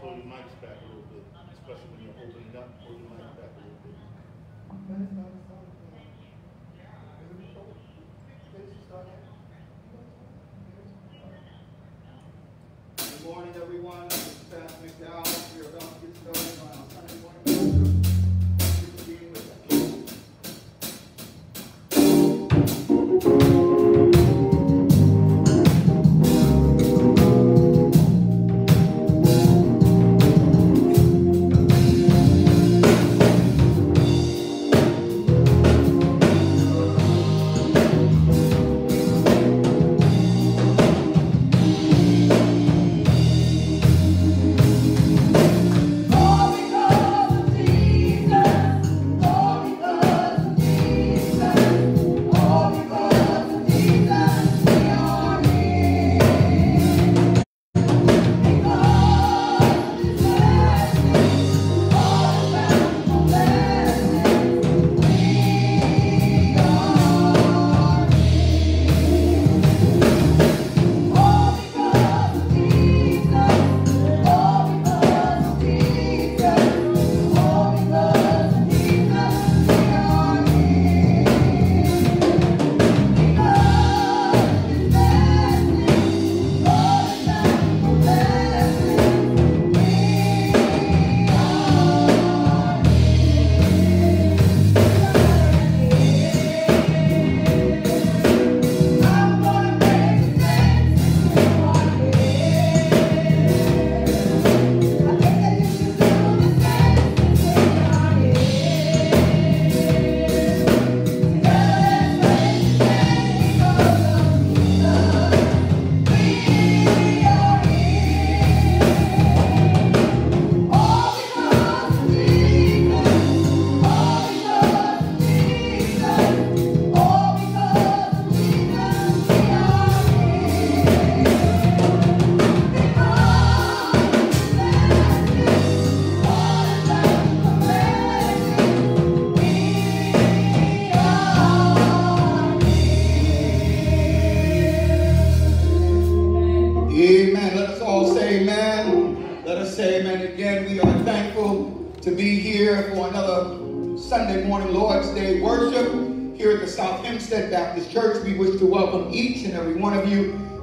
pull your mics back a little bit, especially when you're opening up, pull your mic back a little bit. Good morning, everyone. This is Pastor McDowell.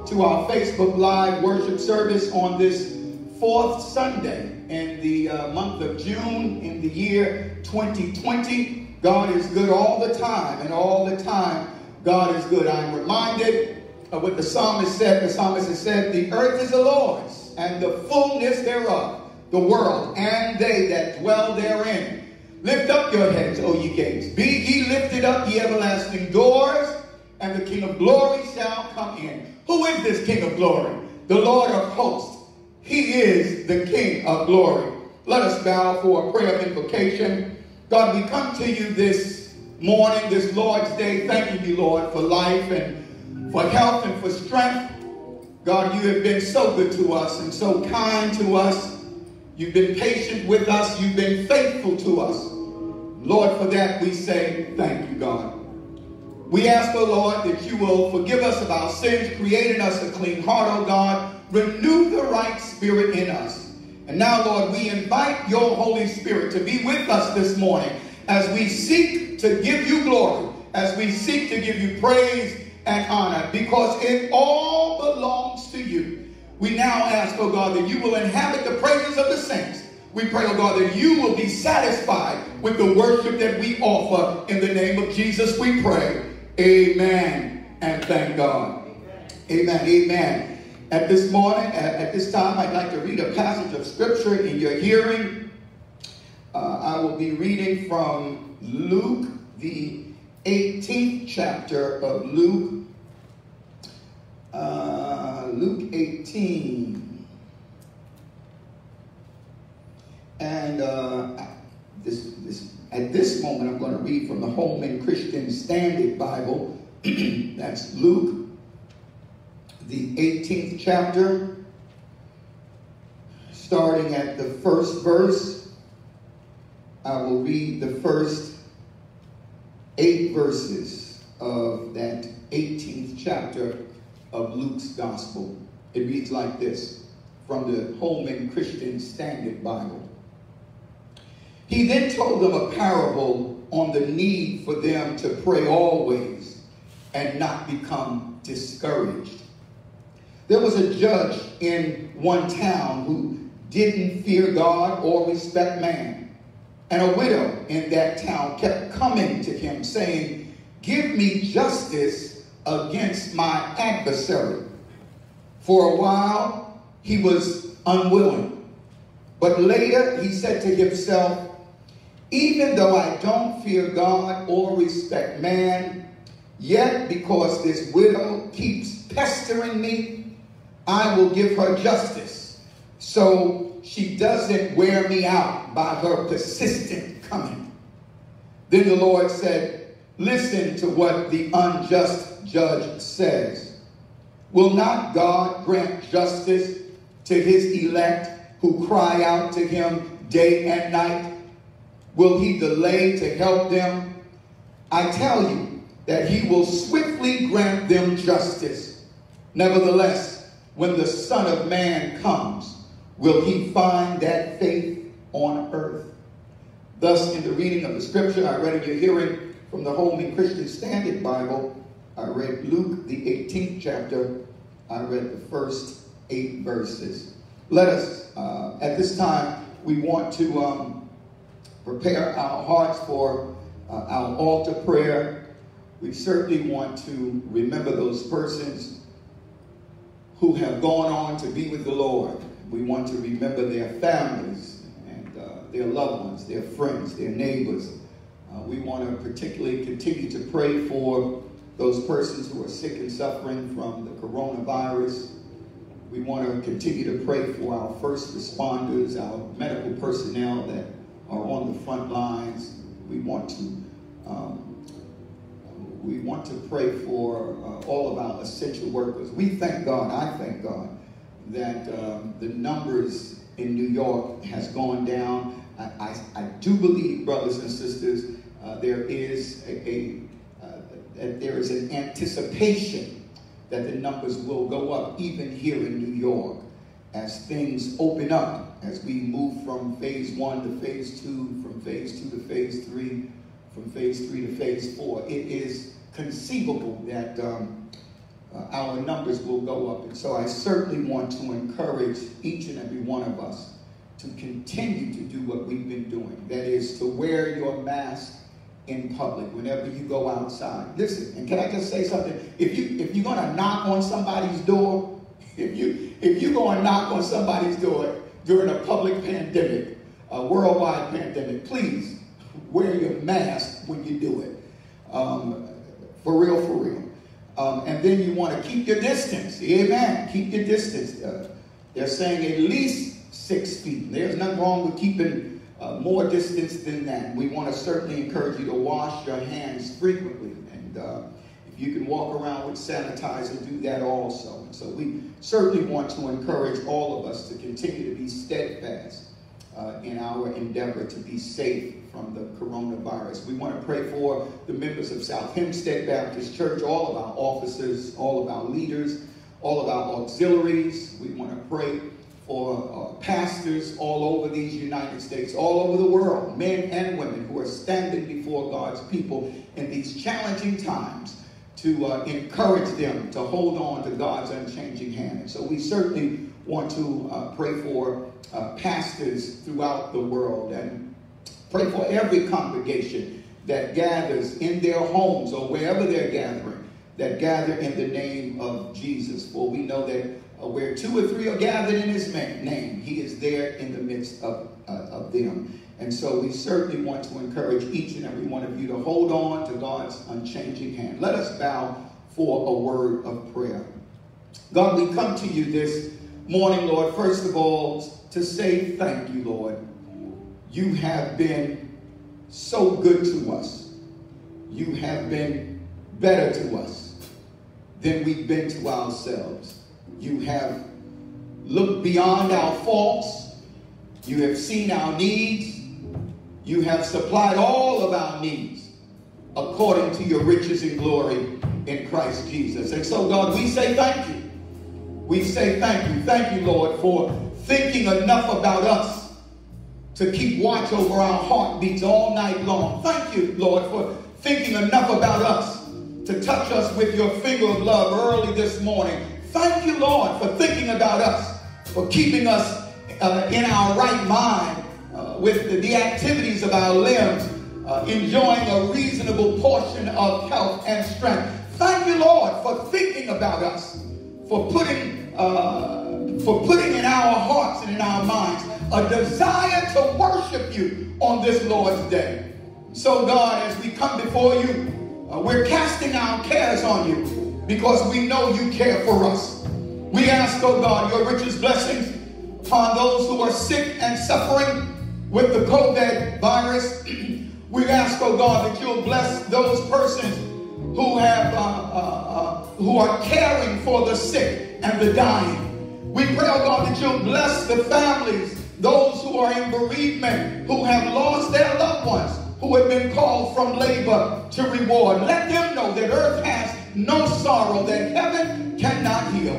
To our Facebook Live worship service on this fourth Sunday in the uh, month of June in the year 2020. God is good all the time, and all the time, God is good. I'm reminded of what the psalmist said. The psalmist has said, The earth is the Lord's, and the fullness thereof, the world, and they that dwell therein. Lift up your heads, O ye gates. Be ye lifted up, ye everlasting doors, and the King of glory shall come in. Who is this King of glory? The Lord of hosts. He is the King of glory. Let us bow for a prayer of invocation. God, we come to you this morning, this Lord's Day, thanking you, Lord, for life and for health and for strength. God, you have been so good to us and so kind to us. You've been patient with us. You've been faithful to us. Lord, for that we say thank you, God. We ask, O Lord, that you will forgive us of our sins, create in us a clean heart, O God. Renew the right spirit in us. And now, Lord, we invite your Holy Spirit to be with us this morning as we seek to give you glory, as we seek to give you praise and honor, because it all belongs to you. We now ask, O God, that you will inhabit the praises of the saints. We pray, oh God, that you will be satisfied with the worship that we offer. In the name of Jesus, we pray. Amen. And thank God. Amen. Amen. At this morning, at, at this time, I'd like to read a passage of scripture in your hearing. Uh, I will be reading from Luke, the 18th chapter of Luke. Uh, Luke 18. And uh, this, this, at this moment, I'm going to read from the Holman Christian Standard Bible. That's Luke, the 18th chapter, starting at the first verse. I will read the first eight verses of that 18th chapter of Luke's Gospel. It reads like this from the Holman Christian Standard Bible. He then told them a parable on the need for them to pray always and not become discouraged. There was a judge in one town who didn't fear God or respect man. And a widow in that town kept coming to him saying, Give me justice against my adversary. For a while, he was unwilling. But later, he said to himself, Even though I don't fear God or respect man, yet because this widow keeps pestering me, I will give her justice so she doesn't wear me out by her persistent coming. Then the Lord said, Listen to what the unjust judge says. Will not God grant justice to his elect who cry out to him day and night? Will he delay to help them? I tell you that he will swiftly grant them justice. Nevertheless, when the Son of Man comes, will he find that faith on earth? Thus, in the reading of the scripture, I read in your hearing from the Holman Christian Standard Bible, I read Luke, the 18th chapter. I read the first eight verses. Let us, uh, at this time, we want to um, prepare our hearts for uh, our altar prayer. We certainly want to remember those persons who have gone on to be with the Lord. We want to remember their families and uh, their loved ones, their friends, their neighbors. Uh, we want to particularly continue to pray for those persons who are sick and suffering from the coronavirus. We want to continue to pray for our first responders, our medical personnel that are on the front lines. We want to um, we want to pray for uh, all of our essential workers. We thank God, I thank God, that um, the numbers in New York has gone down. I, I, I do believe, brothers and sisters, uh, there is a, a uh, that there is an anticipation that the numbers will go up, even here in New York, as things open up, as we move from phase one to phase two, from phase two to phase three, from phase three to phase four. It is conceivable that um, uh, our numbers will go up. And so I certainly want to encourage each and every one of us to continue to do what we've been doing. That is to wear your mask in public whenever you go outside. Listen, and can I just say something? If you if you're gonna knock on somebody's door, if you if you're gonna knock on somebody's door during a public pandemic, a worldwide pandemic, please wear your mask when you do it. Um, for real, for real. Um, and then you want to keep your distance. Amen. Keep your distance. Uh, they're saying at least six feet. There's nothing wrong with keeping uh, more distance than that. We want to certainly encourage you to wash your hands frequently. And uh, you can walk around with sanitizer, do that also. And so we certainly want to encourage all of us to continue to be steadfast uh, in our endeavor to be safe from the coronavirus. We want to pray for the members of South Hempstead Baptist Church, all of our officers, all of our leaders, all of our auxiliaries. We want to pray for uh, pastors all over these United States, all over the world, men and women who are standing before God's people in these challenging times to uh, encourage them to hold on to God's unchanging hand. And so we certainly want to uh, pray for uh, pastors throughout the world and pray for every congregation that gathers in their homes or wherever they're gathering, that gather in the name of Jesus. For we know that uh, where two or three are gathered in his name, he is there in the midst of, uh, of them. And so we certainly want to encourage each and every one of you to hold on to God's unchanging hand. Let us bow for a word of prayer. God, we come to you this morning, Lord, first of all, to say thank you, Lord. You have been so good to us. You have been better to us than we've been to ourselves. You have looked beyond our faults. You have seen our needs. You have supplied all of our needs according to your riches and glory in Christ Jesus. And so, God, we say thank you. we say thank you. Thank you, Lord, for thinking enough about us to keep watch over our heartbeats all night long. Thank you, Lord, for thinking enough about us to touch us with your finger of love early this morning. Thank you, Lord, for thinking about us, for keeping us uh, in our right mind with the, the activities of our limbs, uh, enjoying a reasonable portion of health and strength. Thank you, Lord, for thinking about us, for putting uh, for putting in our hearts and in our minds a desire to worship you on this Lord's day. So, God, as we come before you, uh, we're casting our cares on you because we know you care for us. We ask, oh God, your richest blessings upon those who are sick and suffering with the COVID virus. we ask, oh God, that you'll bless those persons who have uh, uh, uh, who are caring for the sick and the dying. We pray, oh God, that you'll bless the families, those who are in bereavement, who have lost their loved ones, who have been called from labor to reward. Let them know that earth has no sorrow that heaven cannot heal.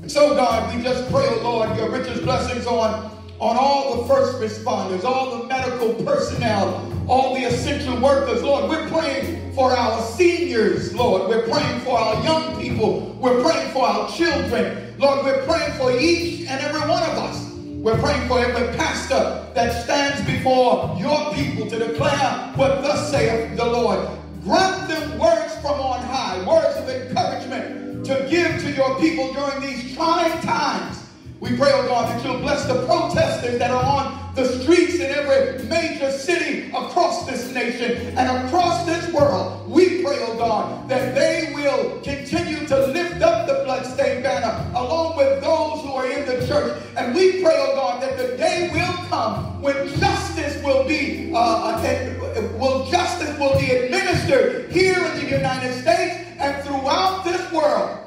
And so, God, we just pray, oh Lord, your richest blessings on, on all the first responders, all the medical personnel, all the essential workers. Lord, we're praying for our seniors, Lord. We're praying for our young people. We're praying for our children. Lord, we're praying for each and every one of us. We're praying for every pastor that stands before your people to declare what thus saith the Lord. Grant them words from on high, words of encouragement to give to your people during these trying times. We pray, oh God, that you'll bless the protesters that are on the streets in every major city across this nation and across this world. We pray, oh God, that they will continue to lift up the bloodstained banner along with those who are in the church. And we pray, oh God, that the day will come when justice will be, uh, uh, will justice will be administered here in the United States and throughout this world.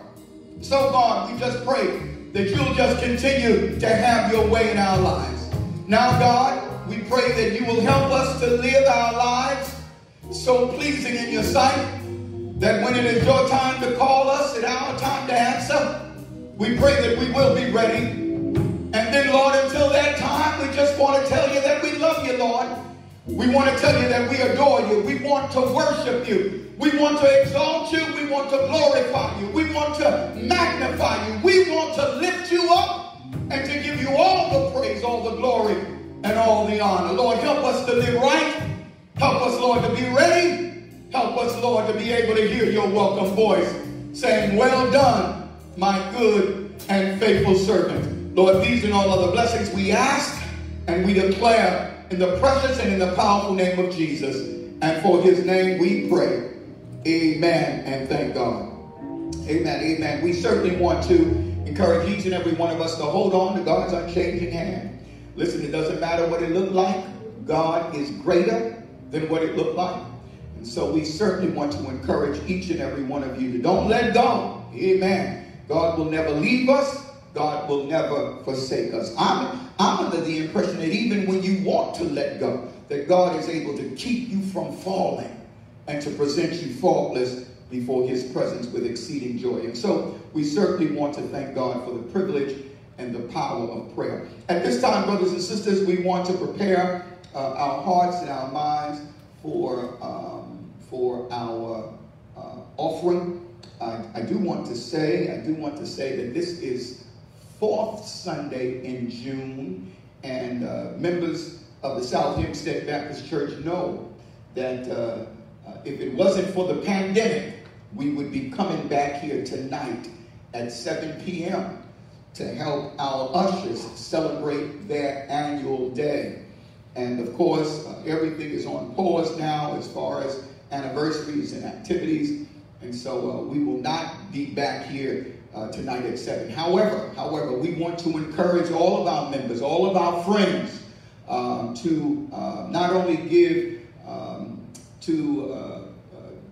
So God, we just pray that you'll just continue to have your way in our lives. Now, God, we pray that you will help us to live our lives so pleasing in your sight that when it is your time to call us and our time to answer, we pray that we will be ready. And then, Lord, until that time, we just want to tell you that we love you, Lord. We want to tell you that we adore you. We want to worship you. We want to exalt you. We want to glorify you. We want to magnify you. We want to lift you up and to give you all the praise, all the glory, and all the honor. Lord, help us to live right. Help us, Lord, to be ready. Help us, Lord, to be able to hear your welcome voice saying, Well done, my good and faithful servant. Lord, these and all other blessings we ask and we declare in the precious and in the powerful name of Jesus. And for his name we pray. Amen and thank God. Amen. Amen. We certainly want to encourage each and every one of us to hold on to God's unchanging hand. Listen, it doesn't matter what it looked like. God is greater than what it looked like. And so we certainly want to encourage each and every one of you to don't let go. Amen. God will never leave us. God will never forsake us. I'm, I'm under the impression that even when you want to let go, that God is able to keep you from falling and to present you faultless before his presence with exceeding joy. And so we certainly want to thank God for the privilege and the power of prayer. At this time, brothers and sisters, we want to prepare uh, our hearts and our minds for, um, for our uh, offering. I, I do want to say, I do want to say that this is fourth Sunday in June, and uh, members of the South Hempstead Baptist Church know that uh, if it wasn't for the pandemic, we would be coming back here tonight at 7 p.m. to help our ushers celebrate their annual day. And of course, uh, everything is on pause now as far as anniversaries and activities. And so uh, we will not be back here uh, tonight at 7. However, however, we want to encourage all of our members, all of our friends, um, to uh, not only give um, to uh,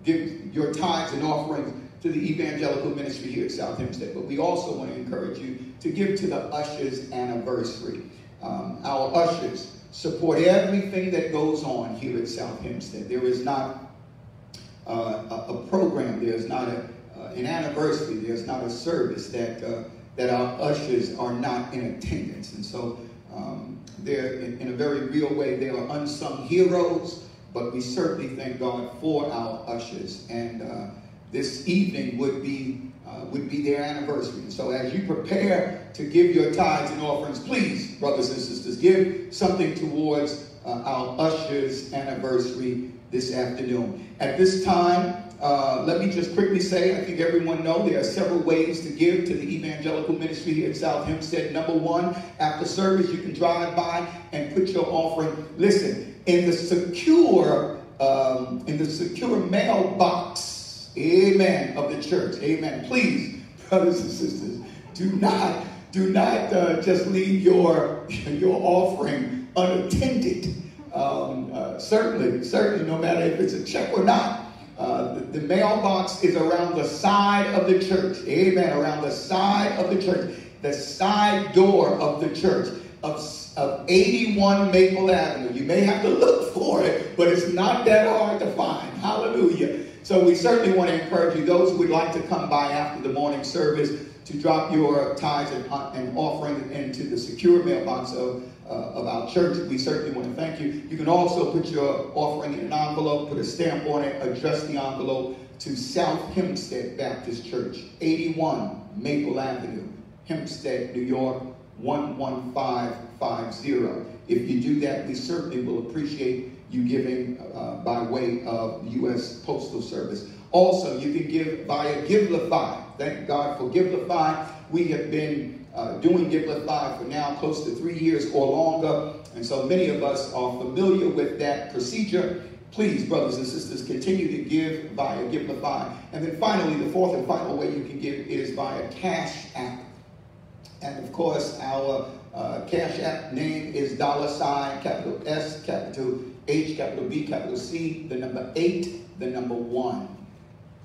give your tithes and offerings to the evangelical ministry here at South Hempstead, but we also want to encourage you to give to the ushers anniversary. Um, our ushers support everything that goes on here at South Hempstead. There is not uh, a, a, program, there's not a, uh, an anniversary, there's not a service that, uh, that our ushers are not in attendance. And so um, they're, in, in a very real way, they are unsung heroes, but we certainly thank God for our ushers. And uh, this evening would be, uh, would be their anniversary. And so as you prepare to give your tithes and offerings, please, brothers and sisters, give something towards uh, our ushers' anniversary this afternoon. At this time, uh, let me just quickly say, I think everyone know there are several ways to give to the evangelical ministry here at South Hempstead. Number one, after service, you can drive by and put your offering. Listen, in the secure, um, in the secure mailbox, amen, of the church, amen. Please, brothers and sisters, do not, do not uh, just leave your your offering unattended. Um, uh, certainly, certainly, no matter if it's a check or not. Uh, the, the, mailbox is around the side of the church. Amen. Around the side of the church. The side door of the church of, of 81 Maple Avenue. You may have to look for it, but it's not that hard to find. Hallelujah. So we certainly want to encourage you, those who would like to come by after the morning service, to drop your tithes and, and offering into the secure mailbox of uh, of our church. We certainly want to thank you. You can also put your offering in an envelope, put a stamp on it, address the envelope to South Hempstead Baptist Church, 81 Maple Avenue, Hempstead, New York, 11550. If you do that, we certainly will appreciate you giving uh, by way of U.S. Postal Service. Also, you can give via Givelify. Thank God for Givelify. We have been uh, doing Givelify for now close to three years or longer. And so many of us are familiar with that procedure. Please, brothers and sisters, continue to give via Givelify. And then finally, the fourth and final way you can give is via Cash App. And of course, our uh, Cash App name is dollar sign, capital S, capital H, capital B, capital C, the number eight, the number one.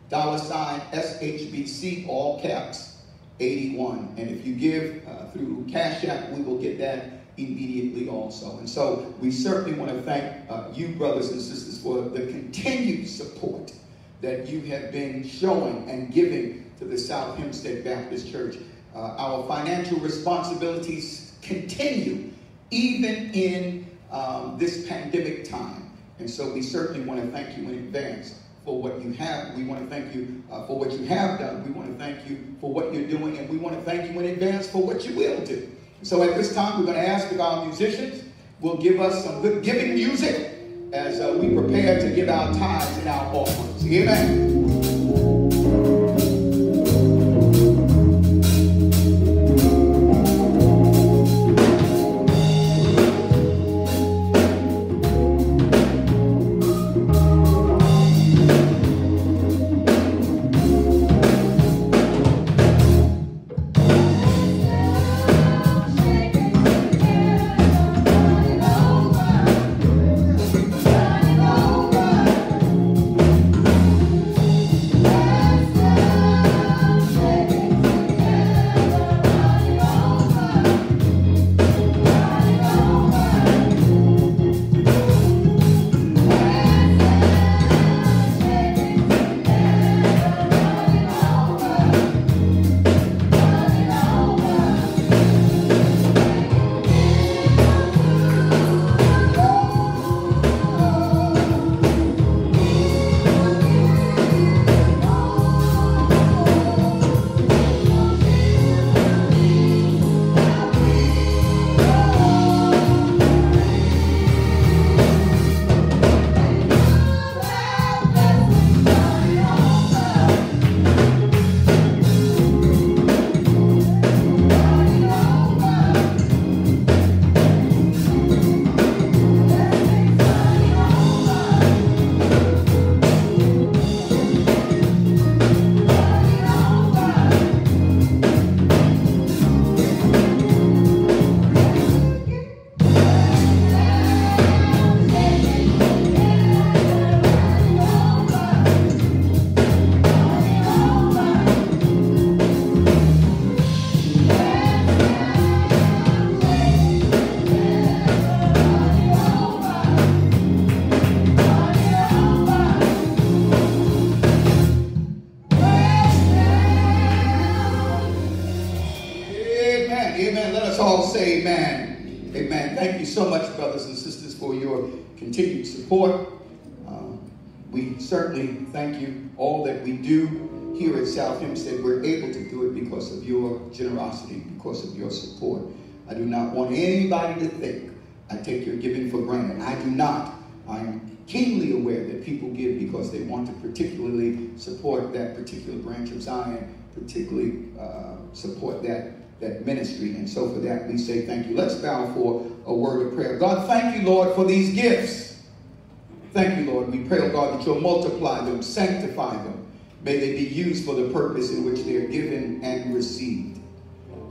Dollar sign SHBC, all caps, 81. And if you give uh, through Cash App, we will get that immediately also. And so we certainly want to thank uh, you, brothers and sisters, for the continued support that you have been showing and giving to the South Hempstead Baptist Church. Uh, our financial responsibilities continue even in um, this pandemic time. And so we certainly want to thank you in advance for what you have. We want to thank you uh, for what you have done. We want to thank you for what you're doing, and we want to thank you in advance for what you will do. So at this time, we're going to ask if our musicians will give us some good giving music as uh, we prepare to give our tithes and our offerings. Amen. So much, brothers and sisters, for your continued support. Um, we certainly thank you. All that we do here at South Hempstead, we're able to do it because of your generosity, because of your support. I do not want anybody to think I take your giving for granted. I do not. I'm keenly aware that people give because they want to particularly support that particular branch of Zion, particularly uh, support that, that ministry. And so for that, we say thank you. Let's bow for a word of prayer. God, thank you, Lord, for these gifts. Thank you, Lord. We pray, oh God, that you'll multiply them, sanctify them. May they be used for the purpose in which they are given and received.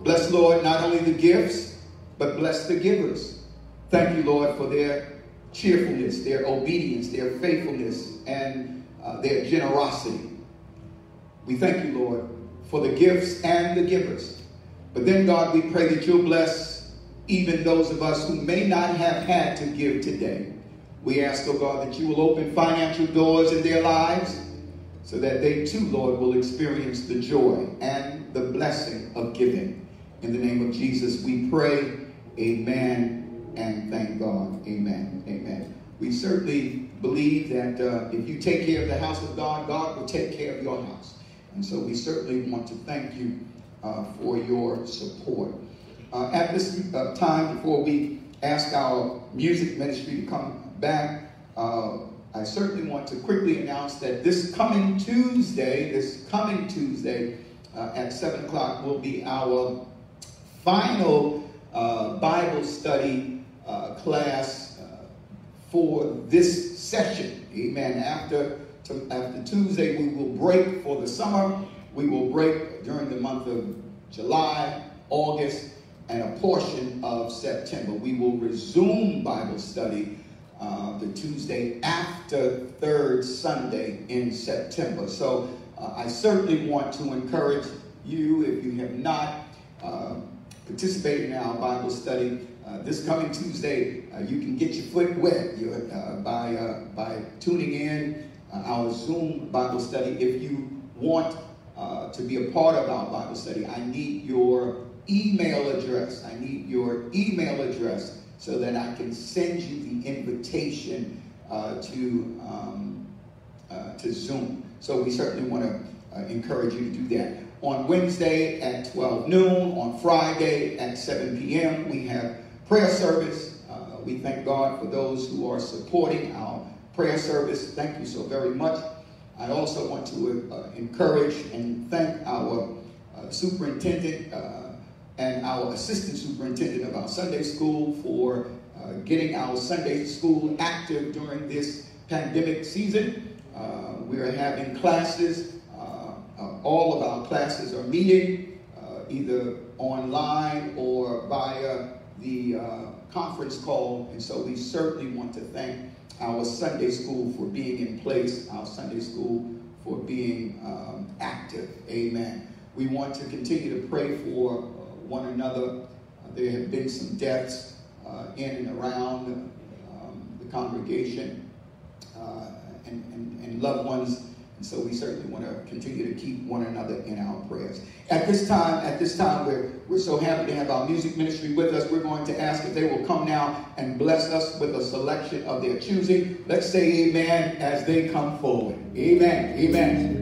Bless, Lord, not only the gifts, but bless the givers. Thank you, Lord, for their cheerfulness, their obedience, their faithfulness, and uh, their generosity. We thank you, Lord, for the gifts and the givers. But then, God, we pray that you'll bless even those of us who may not have had to give today. We ask, oh God, that you will open financial doors in their lives so that they too, Lord, will experience the joy and the blessing of giving. In the name of Jesus, we pray, amen, and thank God. Amen. Amen. We certainly believe that uh, if you take care of the house of God, God will take care of your house. And so we certainly want to thank you for your support. Uh, at this uh, time, before we ask our music ministry to come back, uh, I certainly want to quickly announce that this coming Tuesday, this coming Tuesday uh, at 7 o'clock will be our final uh, Bible study uh, class uh, for this session. Amen. After, to, after Tuesday, we will break for the summer. We will break during the month of July, August, and a portion of September. We will resume Bible study uh, the Tuesday after third Sunday in September. So uh, I certainly want to encourage you, if you have not uh, participated in our Bible study, uh, this coming Tuesday, uh, you can get your foot wet uh, by, by tuning in our Zoom Bible study. If you want to be a part of our Bible study, I need your email address. I need your email address so that I can send you the invitation uh, to, um, uh, to Zoom. So we certainly want to uh, encourage you to do that. On Wednesday at 12 noon, on Friday at 7 p.m., we have prayer service. Uh, we thank God for those who are supporting our prayer service. Thank you so very much. I also want to uh, encourage and thank our uh, superintendent, and our assistant superintendent of our Sunday school for uh, getting our Sunday school active during this pandemic season. Uh, we are having classes. Uh, uh all of our classes are meeting uh, either online or via the uh, conference call. And so we certainly want to thank our Sunday school for being in place, our Sunday school for being um, active. Amen. We want to continue to pray for one another. Uh, there have been some deaths uh, in and around um, the congregation uh, and, and, and loved ones. So we certainly want to continue to keep one another in our prayers. At this time, at this time, we're, we're so happy to have our music ministry with us. We're going to ask if they will come now and bless us with a selection of their choosing. Let's say amen as they come forward. Amen. Amen.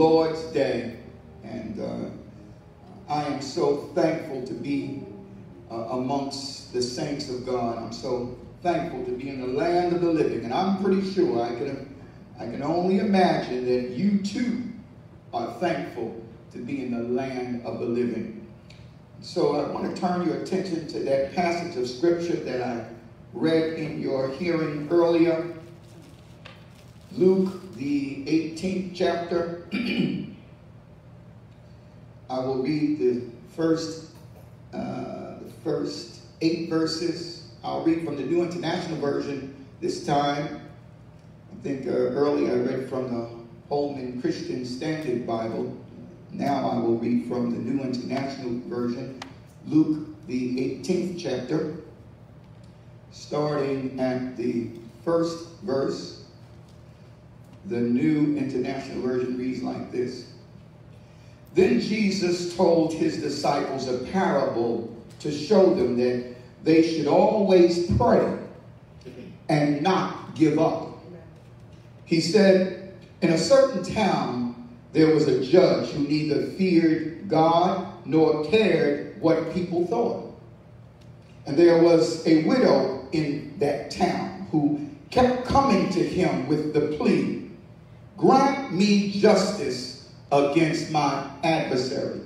Lord's Day. And uh, I am so thankful to be uh, amongst the saints of God. I'm so thankful to be in the land of the living. And I'm pretty sure I can, I can only imagine that you too are thankful to be in the land of the living. So I want to turn your attention to that passage of scripture that I read in your hearing earlier. Luke, the 18th chapter. I will read the first, uh, the first eight verses. I'll read from the New International Version this time. I think uh, earlier I read from the Holman Christian Standard Bible. Now I will read from the New International Version, Luke, the 18th chapter, starting at the first verse. The New International Version reads like this Then Jesus told his disciples a parable to show them that they should always pray and not give up. He said, In a certain town, there was a judge who neither feared God nor cared what people thought. And there was a widow in that town who kept coming to him with the plea, Grant me justice against my adversary.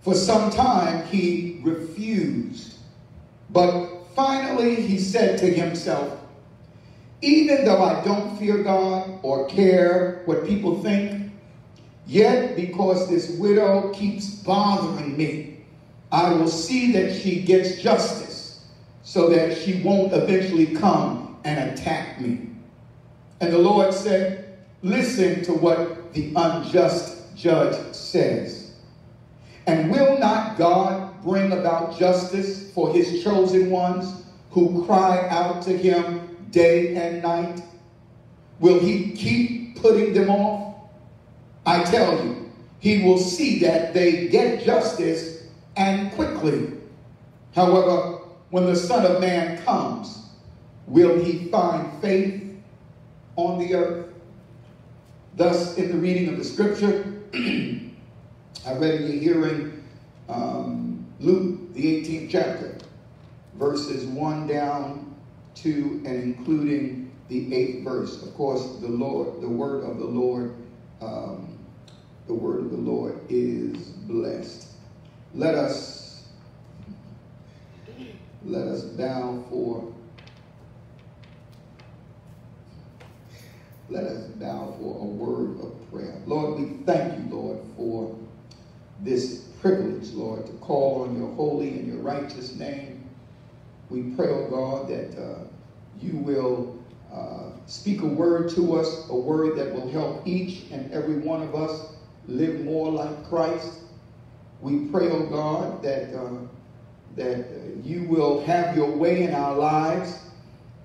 For some time he refused, but finally he said to himself, Even though I don't fear God or care what people think, Yet, because this widow keeps bothering me, I will see that she gets justice so that she won't eventually come and attack me. And the Lord said, Listen to what the unjust judge says. And will not God bring about justice for his chosen ones who cry out to him day and night? Will he keep putting them off? I tell you, he will see that they get justice and quickly. However, when the Son of Man comes, will he find faith on the earth? Thus, in the reading of the scripture, I read in your hearing um, Luke, the 18th chapter, verses 1 down to and including the 8th verse. Of course, the Lord, the word of the Lord um, the word of the Lord is blessed. Let us let us bow for let us bow for a word of prayer. Lord, we thank you, Lord, for this privilege, Lord, to call on your holy and your righteous name. We pray, oh God, that uh, you will uh, speak a word to us, a word that will help each and every one of us live more like Christ. We pray, oh God, that, uh, that you will have your way in our lives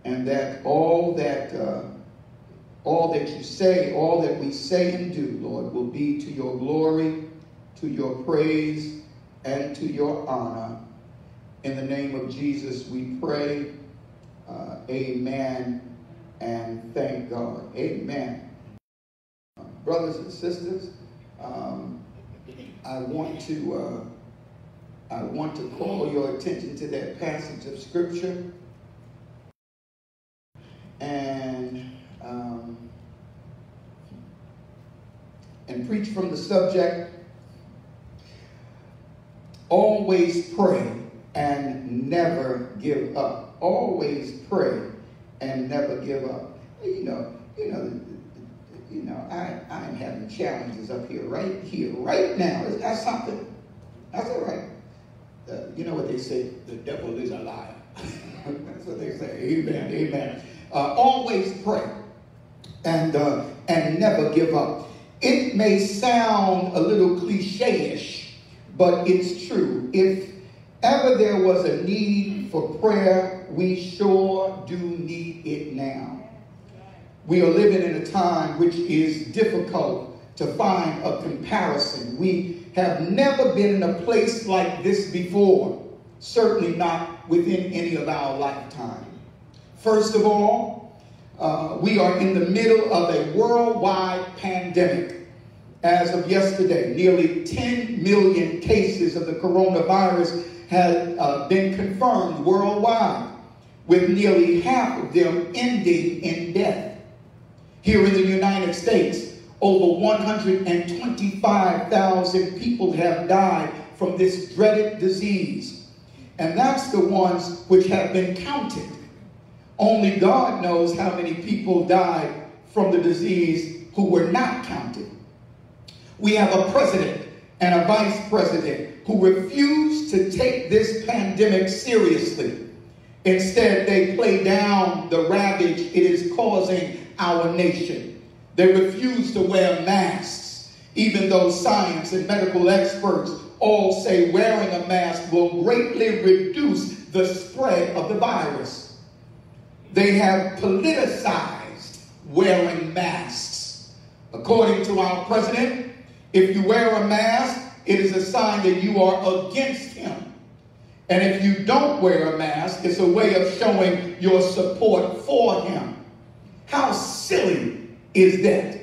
and that all that, uh, all that you say, all that we say and do, Lord, will be to your glory, to your praise, and to your honor. In the name of Jesus, we pray. Uh, amen and thank God. Amen. Brothers and sisters, um, I want to uh, I want to call your attention to that passage of scripture and um, and preach from the subject. Always pray and never give up. Always pray and never give up. You know, you know, you know, I, I'm having challenges up here, right here, right now. Is that something? That's all right. Uh, you know what they say? The devil is a liar. That's what they say. Amen. Amen. Uh, always pray and uh, and never give up. It may sound a little cliche-ish, but it's true. If ever there was a need for prayer, we sure do need it now. We are living in a time which is difficult to find a comparison. We have never been in a place like this before, certainly not within any of our lifetime. First of all, uh, we are in the middle of a worldwide pandemic. As of yesterday, nearly 10 million cases of the coronavirus have uh, been confirmed worldwide, with nearly half of them ending in death. Here in the United States, over 125,000 people have died from this dreaded disease. And that's the ones which have been counted. Only God knows how many people died from the disease who were not counted. We have a president and a vice president who refuse to take this pandemic seriously. Instead, they play down the ravage it is causing our nation. They refuse to wear masks, even though science and medical experts all say wearing a mask will greatly reduce the spread of the virus. They have politicized wearing masks. According to our president, if you wear a mask, it is a sign that you are against him. And if you don't wear a mask, it's a way of showing your support for him. How silly is that?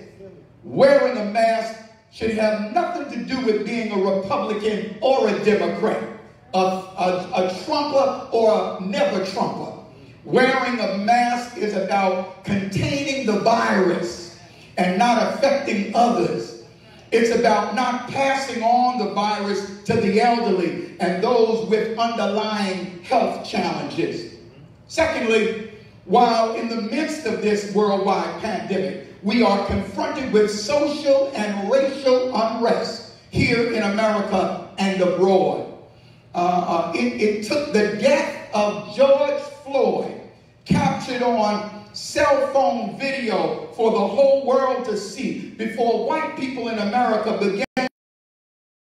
Wearing a mask should have nothing to do with being a Republican or a Democrat, a, a, a Trumper or a never Trumper. Wearing a mask is about containing the virus and not affecting others. It's about not passing on the virus to the elderly and those with underlying health challenges. Secondly, while in the midst of this worldwide pandemic, we are confronted with social and racial unrest here in America and abroad. Uh, uh, it, it took the death of George Floyd, captured on cell phone video for the whole world to see before white people in America began.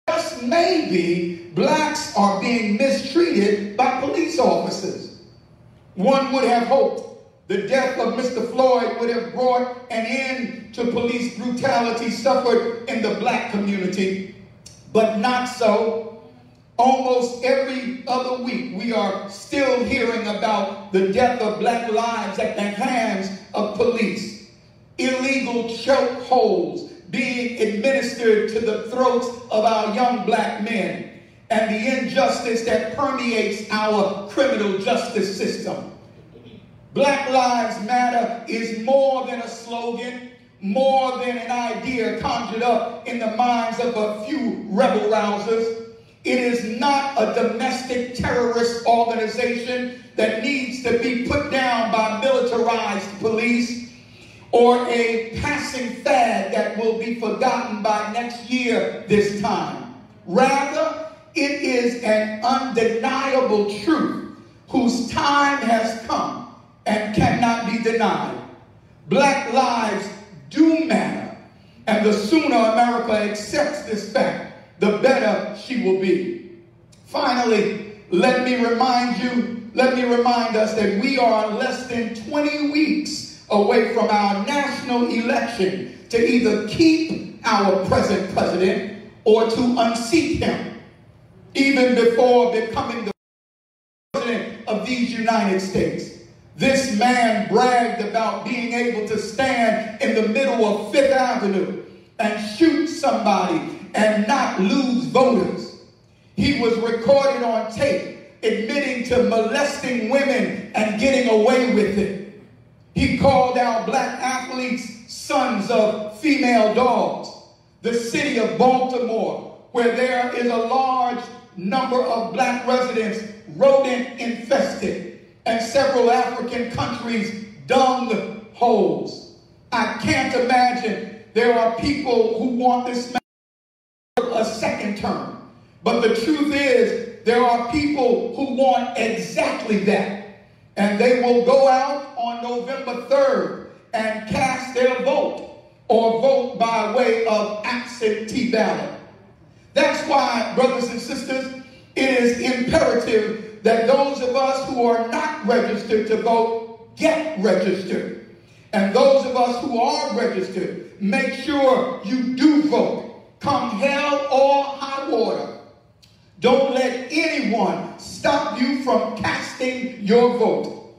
Just maybe blacks are being mistreated by police officers. One would have hoped the death of Mr. Floyd would have brought an end to police brutality suffered in the black community, but not so. Almost every other week, we are still hearing about the death of black lives at the hands of police. Illegal chokeholds being administered to the throats of our young black men, and the injustice that permeates our criminal justice system. Black Lives Matter is more than a slogan, more than an idea conjured up in the minds of a few rebel rousers. It is not a domestic terrorist organization that needs to be put down by militarized police or a passing fad that will be forgotten by next year this time. Rather, it is an undeniable truth whose time has come and cannot be denied. Black lives do matter, and the sooner America accepts this fact, the better she will be. Finally, let me remind you, let me remind us that we are less than 20 weeks away from our national election to either keep our present president or to unseat him, even before becoming the president of these United States. This man bragged about being able to stand in the middle of Fifth Avenue and shoot somebody and not lose voters. He was recorded on tape admitting to molesting women and getting away with it. He called out black athletes sons of female dogs. The city of Baltimore, where there is a large number of black residents rodent infested, and several African countries dung holes. I can't imagine there are people who want this man a second term. But the truth is, there are people who want exactly that. And they will go out on November 3rd and cast their vote or vote by way of absentee ballot. That's why, brothers and sisters, it is imperative that those of us who are not registered to vote get registered. And those of us who are registered, make sure you do vote. Come hell or high water. Don't let anyone stop you from casting your vote.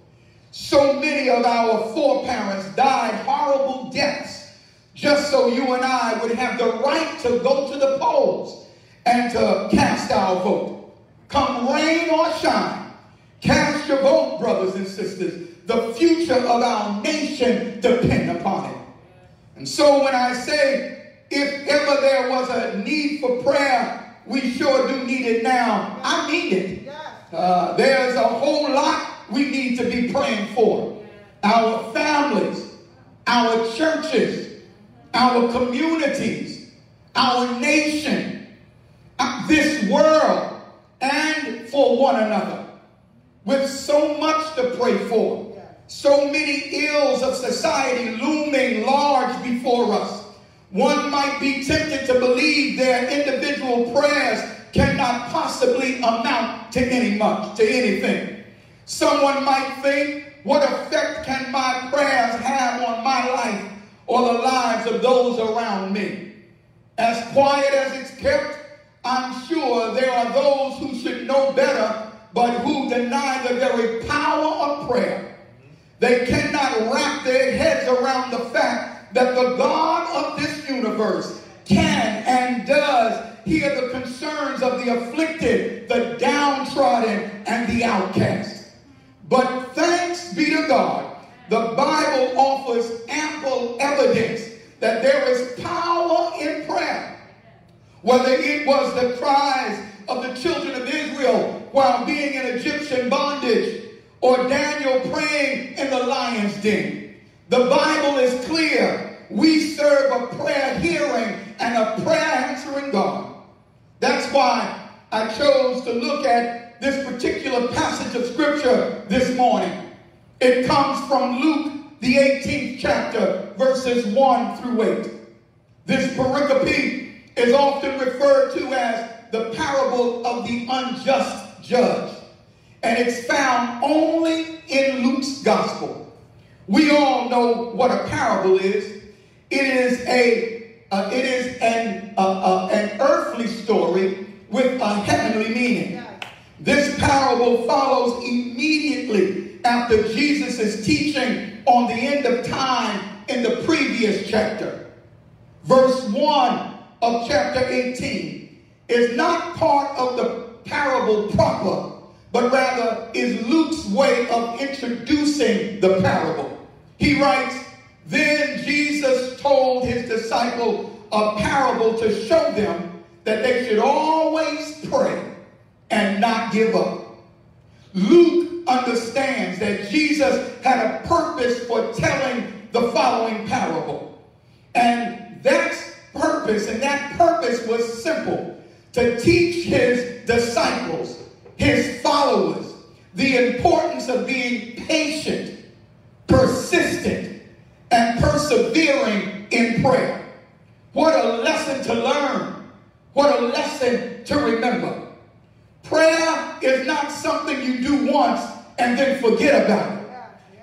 So many of our foreparents died horrible deaths just so you and I would have the right to go to the polls and to cast our vote. Come rain or shine, cast your vote, brothers and sisters. The future of our nation depend upon it. And so when I say, if ever there was a need for prayer, we sure do need it now. I need it. Uh, there's a whole lot we need to be praying for. Our families, our churches, our communities, our nation, uh, this world, and for one another. With so much to pray for, so many ills of society looming large before us. One might be tempted to believe their individual prayers cannot possibly amount to any much, to anything. Someone might think, what effect can my prayers have on my life or the lives of those around me? As quiet as it's kept, I'm sure there are those who should know better, but who deny the very power of prayer. They cannot wrap their heads around the fact that the God of this universe can and does hear the concerns of the afflicted, the downtrodden, and the outcast. But thanks be to God, the Bible offers ample evidence that there is power in prayer. Whether it was the cries of the children of Israel while being in Egyptian bondage, or Daniel praying in the lion's den. The Bible is clear. We serve a prayer hearing and a prayer answering God. That's why I chose to look at this particular passage of scripture this morning. It comes from Luke, the 18th chapter, verses 1 through 8. This pericope is often referred to as the parable of the unjust judge and it's found only in Luke's gospel. We all know what a parable is. It is a uh, it is an uh, uh, an earthly story with a heavenly meaning. This parable follows immediately after Jesus' teaching on the end of time in the previous chapter. Verse 1 of chapter 18 is not part of the parable proper, but rather is Luke's way of introducing the parable. He writes, Then Jesus told his disciple a parable to show them that they should always pray and not give up. Luke understands that Jesus had a purpose for telling the following parable. And that purpose, and that purpose was simple to teach his disciples his followers the importance of being patient, persistent, and persevering in prayer. What a lesson to learn. What a lesson to remember. Prayer is not something you do once and then forget about it.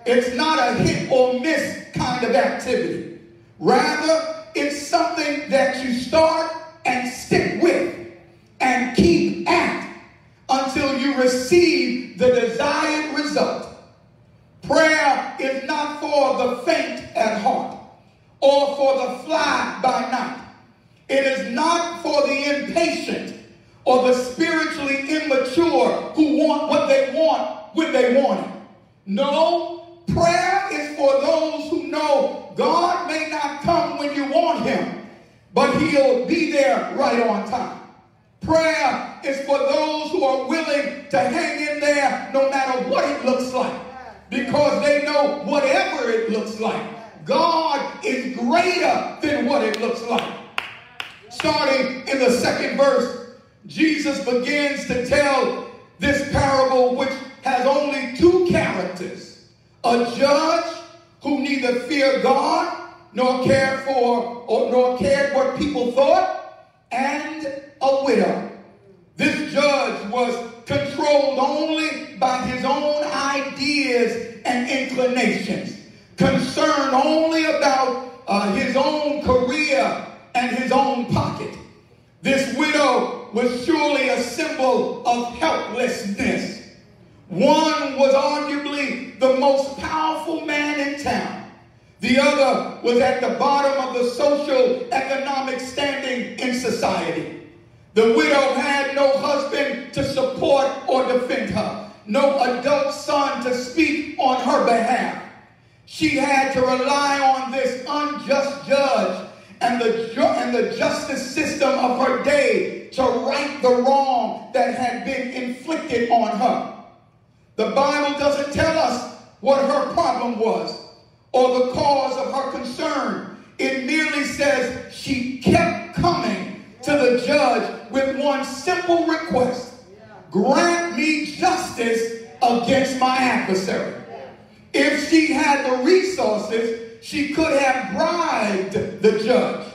It's not a hit or miss kind of activity. Rather, it's something that you start and stick with and keep at until you receive the desired result. Prayer is not for the faint at heart or for the fly by night. It is not for the impatient or the spiritually immature who want what they want when they want it. No, prayer is for those who know God may not come when you want him, but he'll be there right on time. Prayer is for those who are willing to hang in there no matter what it looks like. Because they know whatever it looks like, God is greater than what it looks like. Starting in the second verse, Jesus begins to tell this parable, which has only two characters a judge who neither feared God nor cared for or nor cared what people thought, and a widow. This judge was controlled only by his own ideas and inclinations, concerned only about uh, his own career and his own pocket. This widow was surely a symbol of helplessness One was arguably the most powerful man in town. The other was at the bottom of the social economic standing in society. The widow had no husband to support or defend her, no adult son to speak on her behalf. She had to rely on this unjust judge and the, and the justice system of her day to right the wrong that had been inflicted on her. The Bible doesn't tell us what her problem was or the cause of her concern. It merely says she kept coming to the judge with one simple request grant me justice against my adversary. If she had the resources, she could have bribed the judge.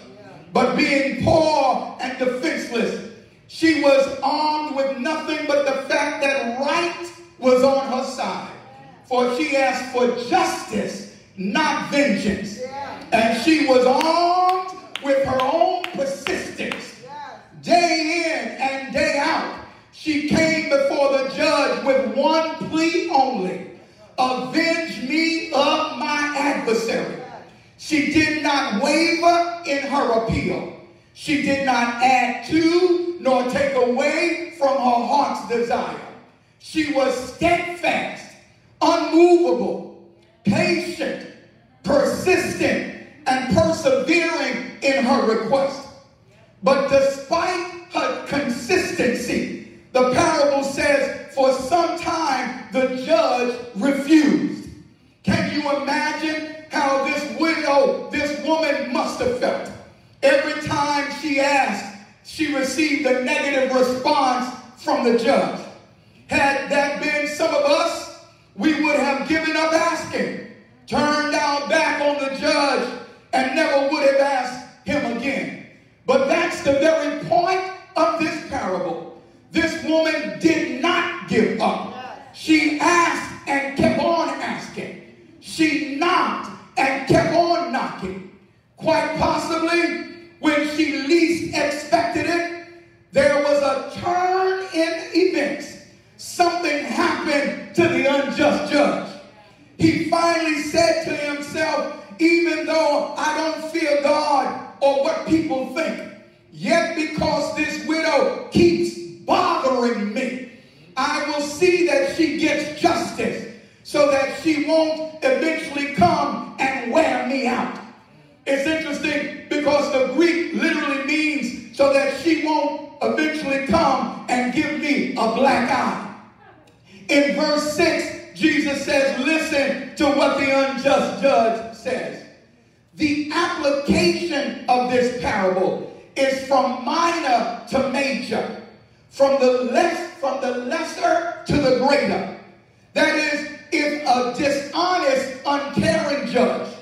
But being poor and defenseless, she was armed with nothing but the fact that right was on her side. For she asked for justice, not vengeance. And she was armed with her own persistence. Day in and day out, she came before the judge with one plea only avenge me of my adversary. She did not waver in her appeal. She did not add to nor take away from her heart's desire. She was steadfast, unmovable, patient, persistent, and persevering in her request. But despite her consistency, the parable says for some time the judge refused. Can you imagine how this widow, this woman must have felt? Every time she asked, she received a negative response from the judge. Had that been some of us, we would have given up asking, turned our back on the judge, and never would have asked him again. But that's the very point of this parable. This woman did not give up. She asked and kept on asking. She knocked and kept on knocking. Quite possibly, when she least expected it, there was a turn in events. Something happened to the unjust judge. He finally said to himself, even though I don't fear God or what people think, yet because this widow keeps bothering me, I will see that she gets justice so that she won't eventually come and wear me out. It's interesting because the Greek literally means so that she won't eventually come and give me a black eye. In verse 6, Jesus says, listen to what the unjust judge says. The application of this parable is from minor to major, from the less from the lesser to the greater. That is, if a dishonest, uncaring judge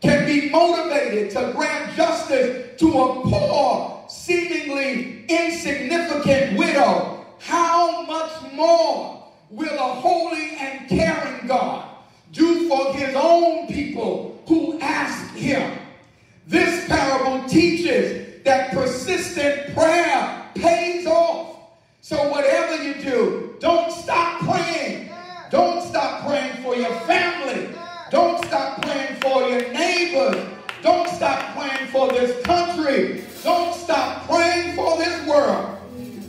can be motivated to grant justice to a poor, seemingly insignificant widow, how much more will a holy and caring God do for his own people who ask him? This parable teaches that persistent prayer pays off. So whatever you do, don't stop praying. Don't stop praying for your family. Don't stop praying for your neighbors. Don't stop praying for this country. Don't stop praying for this world.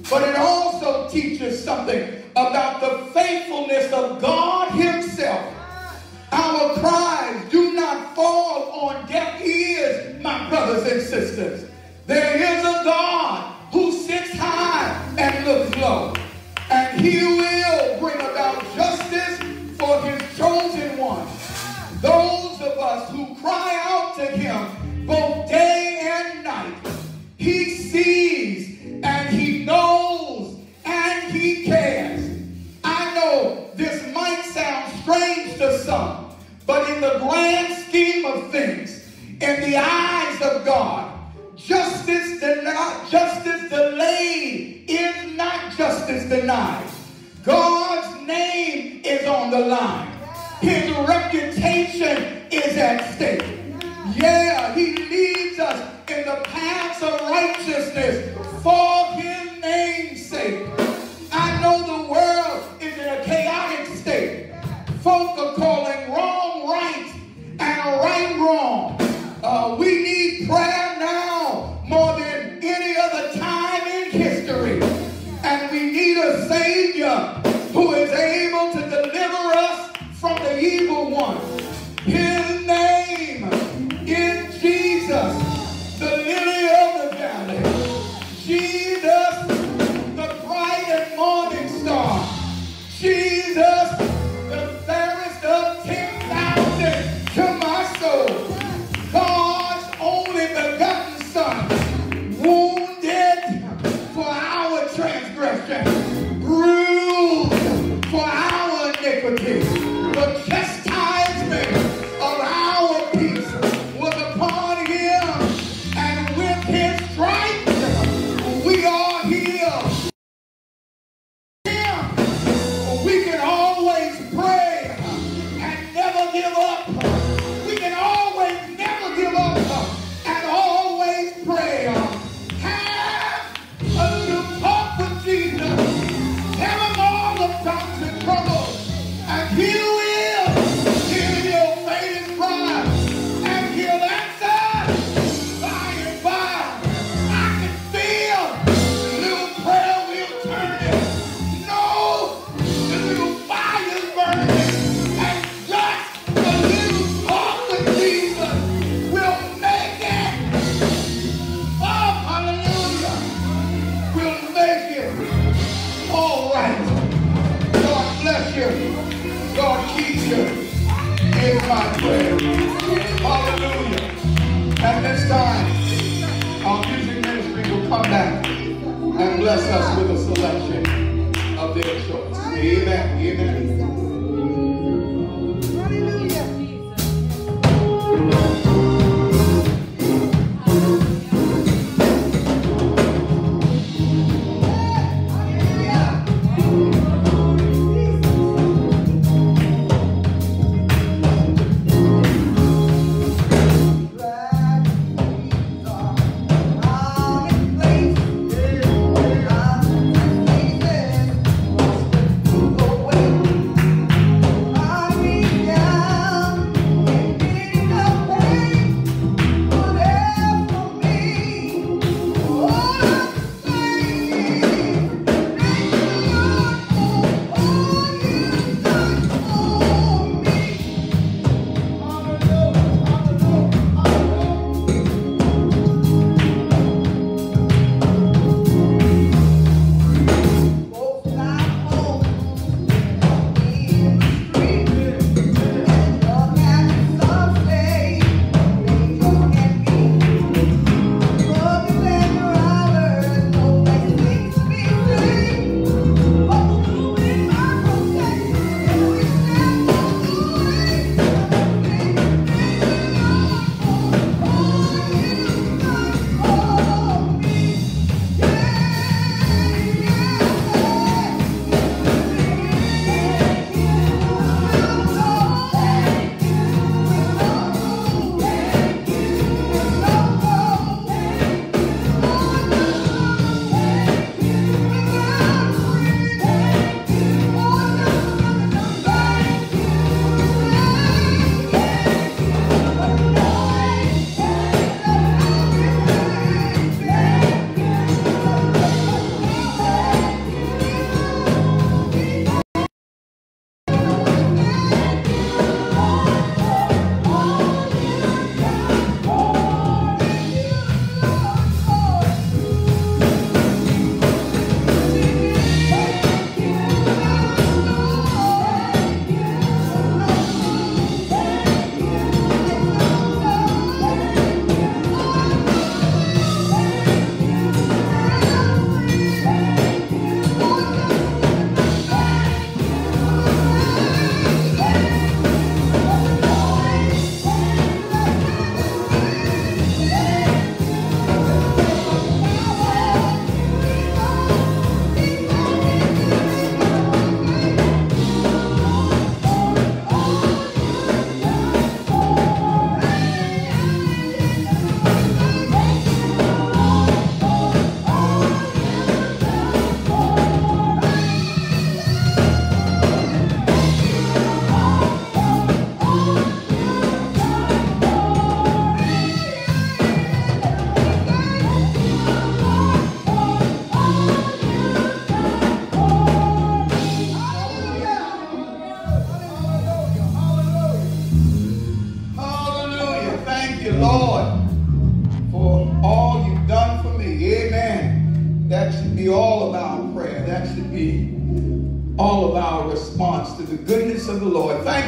But it also teaches something about the faithfulness of God Himself. Our cries do not fall on deaf ears, my brothers and sisters. There is a God who sits high and looks low. And he will bring about justice for his chosen ones. Those of us who cry out to him both day and night. He sees and he knows and he cares. I know this might sound strange to some, but in the grand scheme of things, in the eyes of God, justice denied, justice delayed is not justice denied. God's name is on the line. His reputation is at stake. Yeah, he leads us in the paths of righteousness for his name's sake. I know the world is in a chaotic right our way wrong. Uh, we need prayer now more than any other time in history. And we need a Savior who is able to deliver us from the evil one.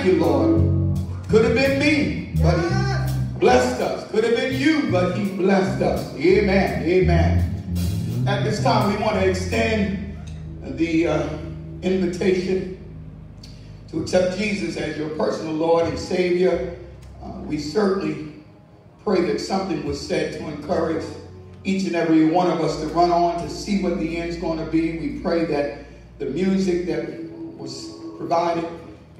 You, Lord. Could have been me, but He blessed us. Could have been you, but He blessed us. Amen. Amen. At this time, we want to extend the uh, invitation to accept Jesus as your personal Lord and Savior. Uh, we certainly pray that something was said to encourage each and every one of us to run on to see what the end's going to be. We pray that the music that was provided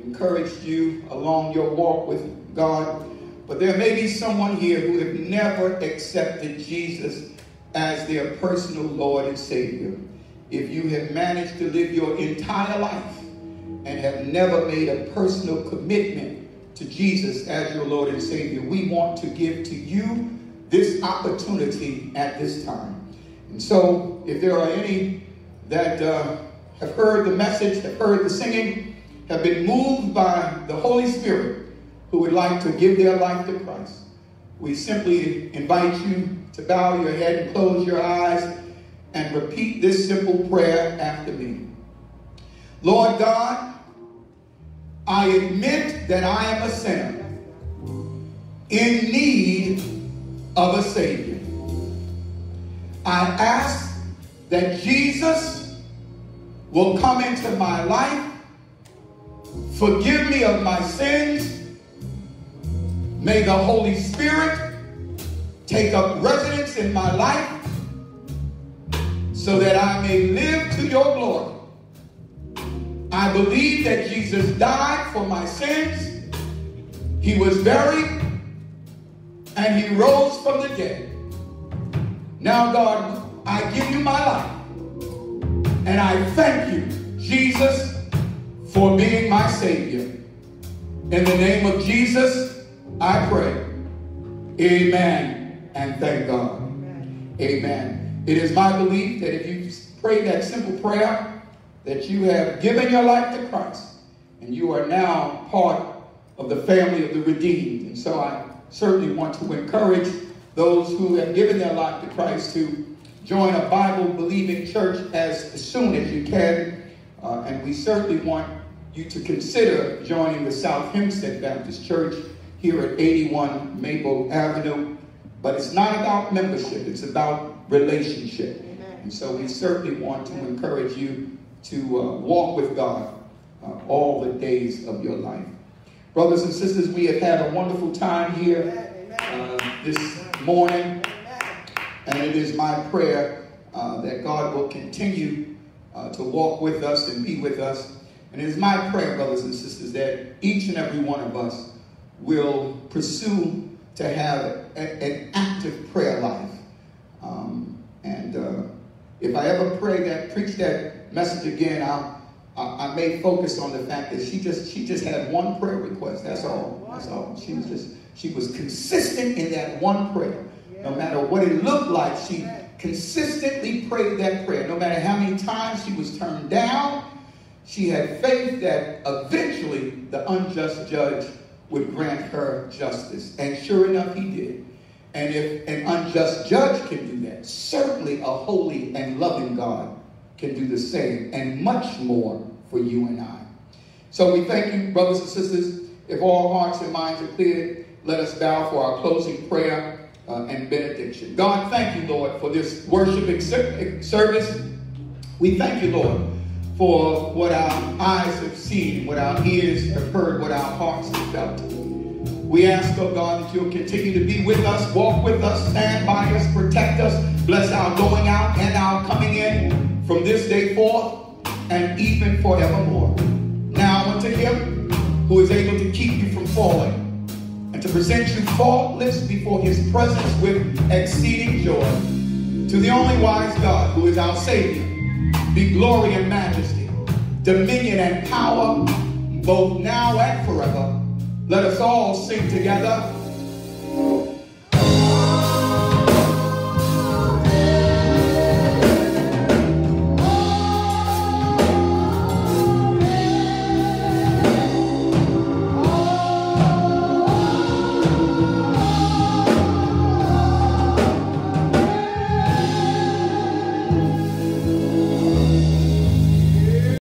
encouraged you along your walk with God. But there may be someone here who have never accepted Jesus as their personal Lord and Savior. If you have managed to live your entire life and have never made a personal commitment to Jesus as your Lord and Savior, we want to give to you this opportunity at this time. And so, if there are any that uh, have heard the message, have heard the singing, have been moved by the Holy Spirit, who would like to give their life to Christ, we simply invite you to bow your head and close your eyes and repeat this simple prayer after me. Lord God, I admit that I am a sinner in need of a Savior. I ask that Jesus will come into my life, forgive me of my sins. May the Holy Spirit take up residence in my life so that I may live to your glory. I believe that Jesus died for my sins. He was buried and he rose from the dead. Now, God, I give you my life. And I thank you, Jesus, for being my Savior. In the name of Jesus, I pray. Amen. And thank God. Amen. It is my belief that if you pray that simple prayer, that you have given your life to Christ and you are now part of the family of the redeemed. And so I certainly want to encourage those who have given their life to Christ to join a Bible believing church as soon as you can. Uh, and we certainly want you to consider joining the South Hempstead Baptist Church here at 81 Maple Avenue. But it's not about membership, it's about relationship. And so we certainly want to encourage you to uh, walk with God uh, all the days of your life. Brothers and sisters, we have had a wonderful time here uh, this morning, and it is my prayer uh, that God will continue uh, to walk with us and be with us. And it is my prayer, brothers and sisters, that each and every one of us will pursue to have a, an active prayer life. Um, and uh, if I ever pray that, preach that message again, I'll, I, I may focus on the fact that she just she just had one prayer request. That's all. That's all. She was just she was consistent in that one prayer. No matter what it looked like, she consistently prayed that prayer. No matter how many times she was turned down, she had faith that eventually the unjust judge would grant her justice. And sure enough, he did. And if an unjust judge can do that, certainly a holy and loving God can do the same and much more for you and I. So we thank you, brothers and sisters. If all hearts and minds are clear, let us bow for our closing prayer uh, and benediction. God, thank you, Lord, for this worshiping service. We thank you, Lord, for what our eyes have seen, what our ears have heard, what our hearts have felt. We ask, oh God, that you'll continue to be with us, walk with us, stand by us, protect us, bless our going out and our coming in from this day forth and even forevermore. Now unto him who is able to keep you from falling and to present you faultless before his presence with exceeding joy. To the only wise God who is our Savior, be glory and majesty, dominion and power, both now and forever. Let us all sing together.